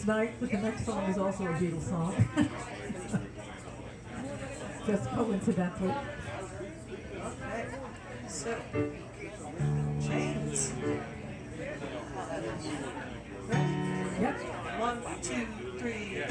Beatles night, but the next song is also a Beatles song. Just coincidentally. Okay. So, chains. Yep. One, two, three.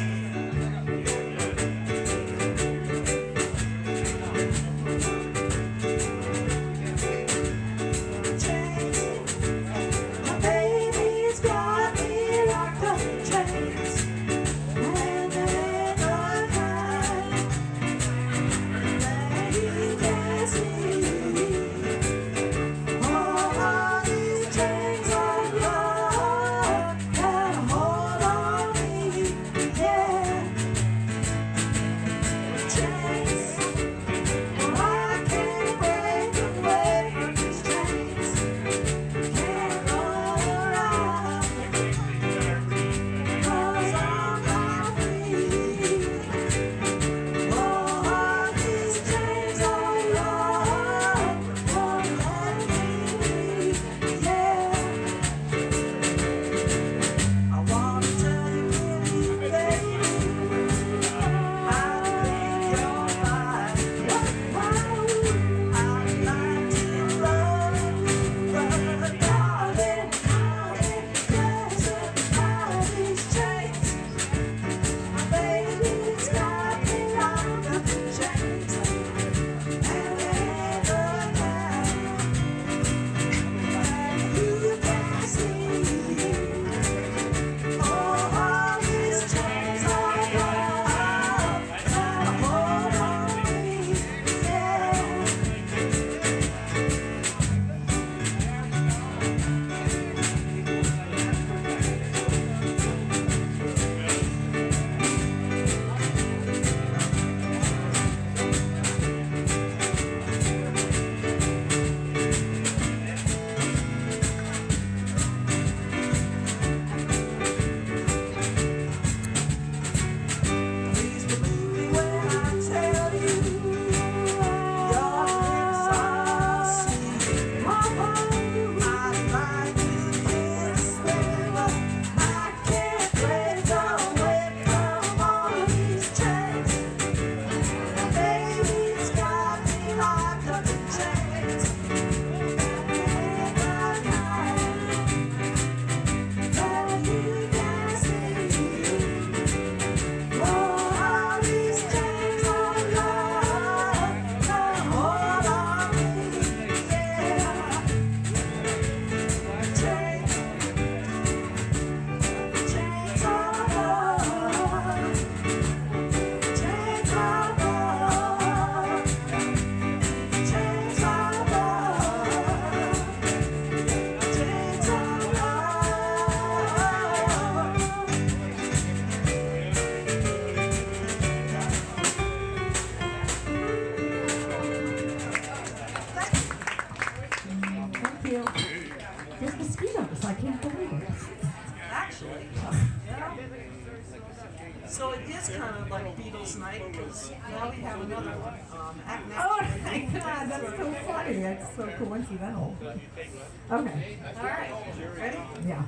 Now we have another one. Um, oh my god, that's so funny. That's so coincidental. Okay. All right. Ready? Yeah.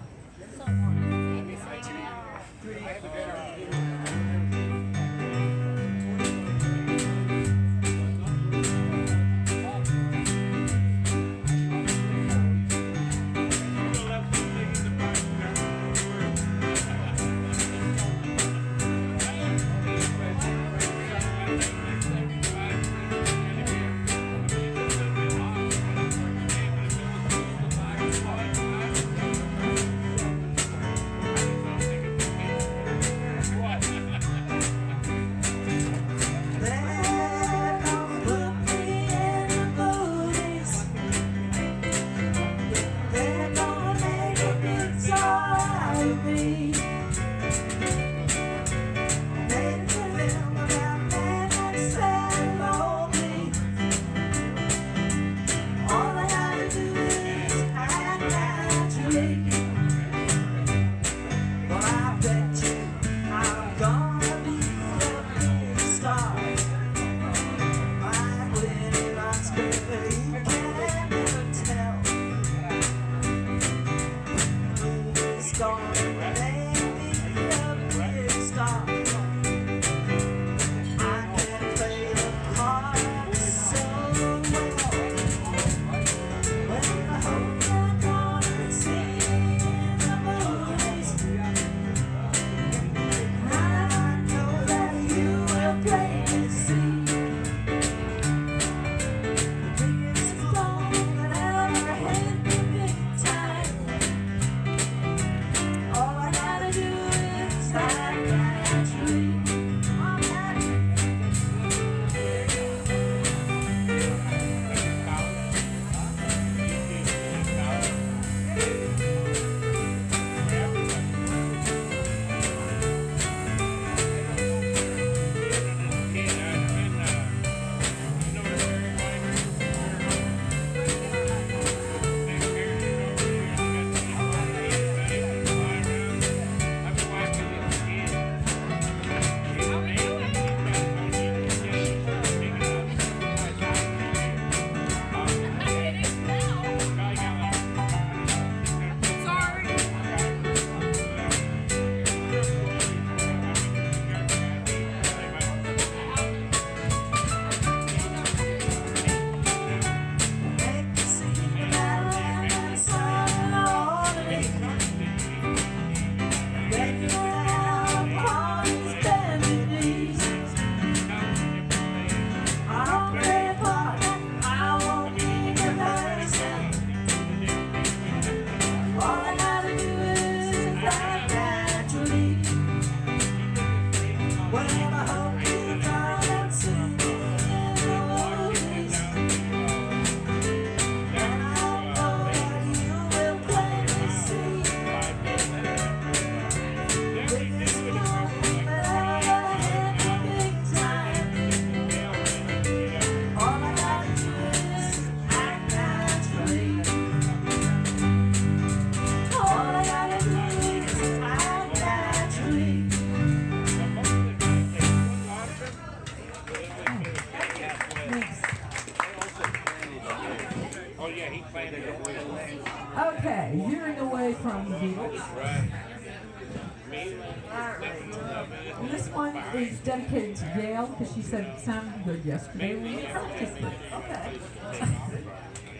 but yesterday we. Okay.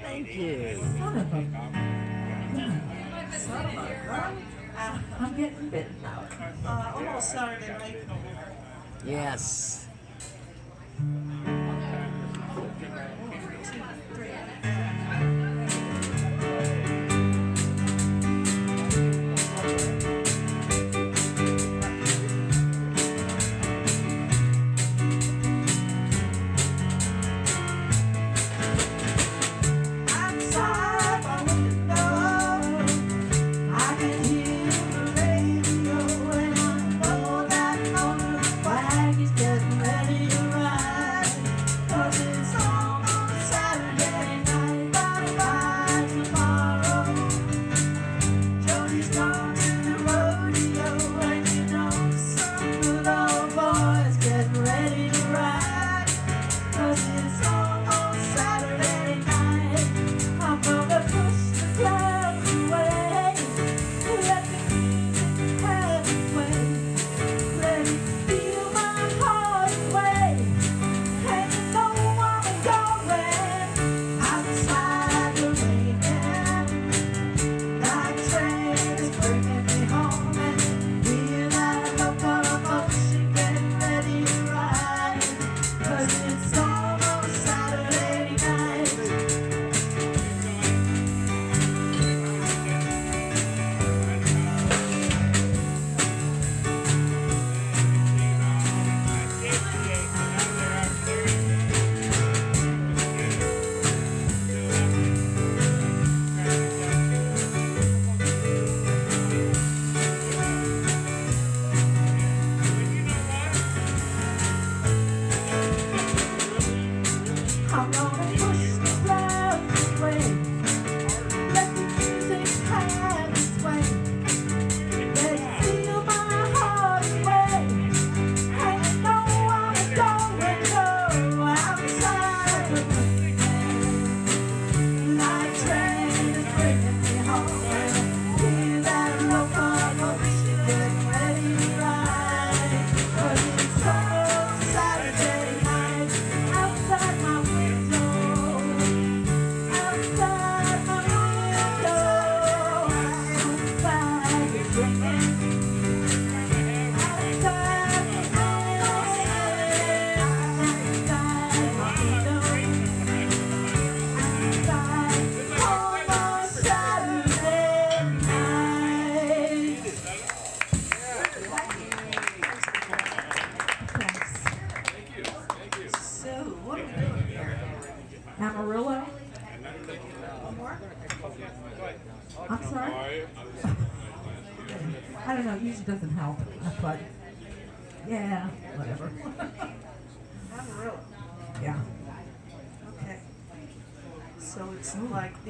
Thank you. I'm getting bitten now. Uh, almost Saturday night. Yes.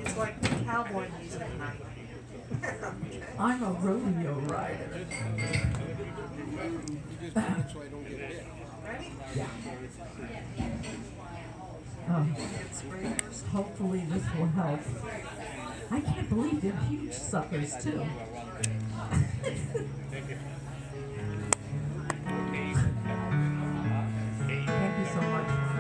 It's like cowboy music night. I'm a rodeo rider. yeah. Um, hopefully this will help. I can't believe they're huge suckers too. Thank you so much.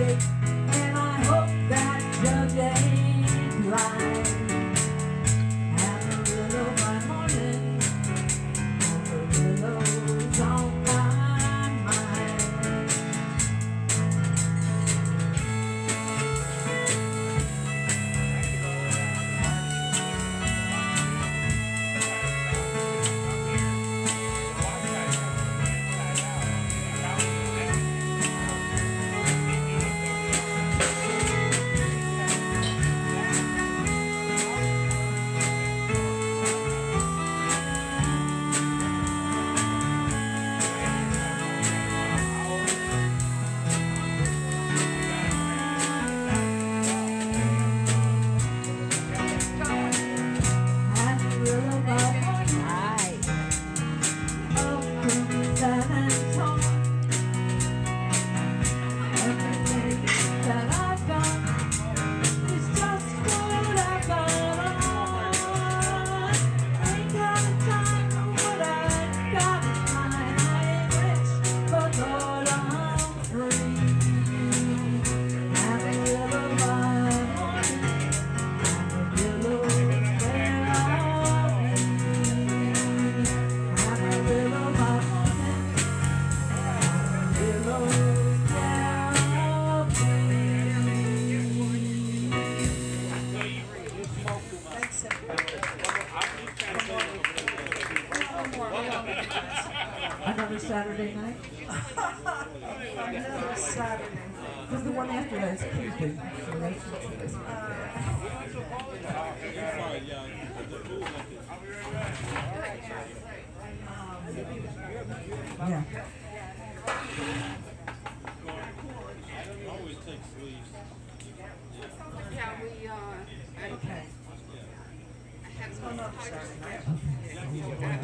day.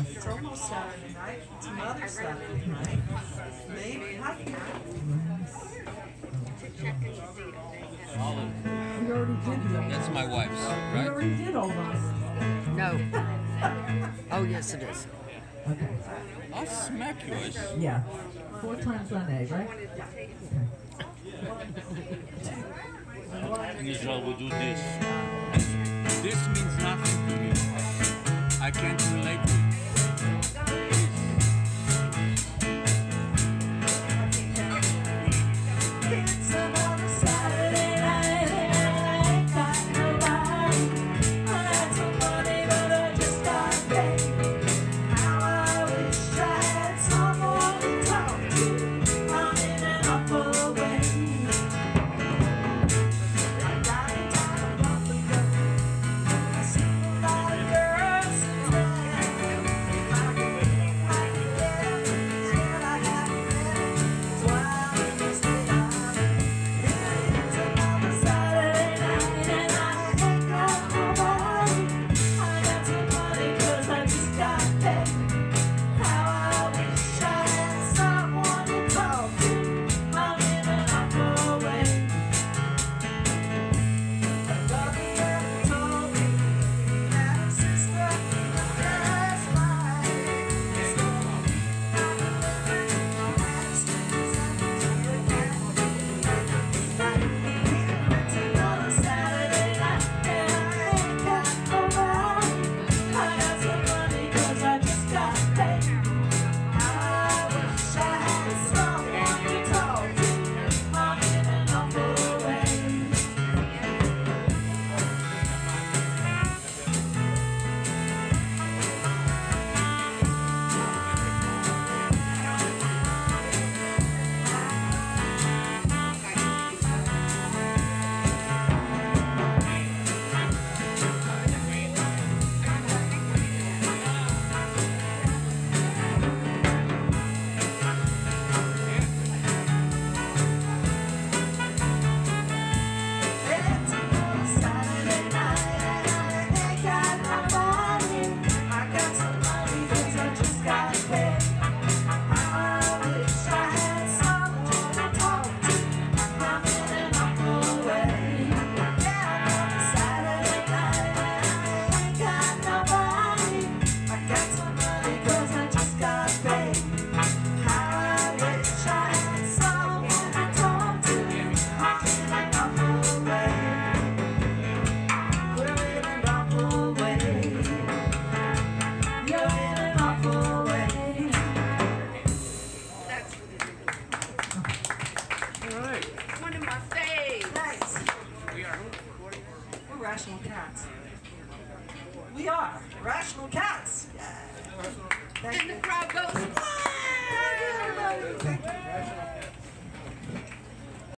It's almost Saturday night. It's another Saturday night. Maybe. How can we already. That's my wife's, right? We already did all that. No. oh, yes, it is. I'll smack you. Yeah. Four times on A, right? In Israel, we do this. This means nothing to me. I can't relate to it.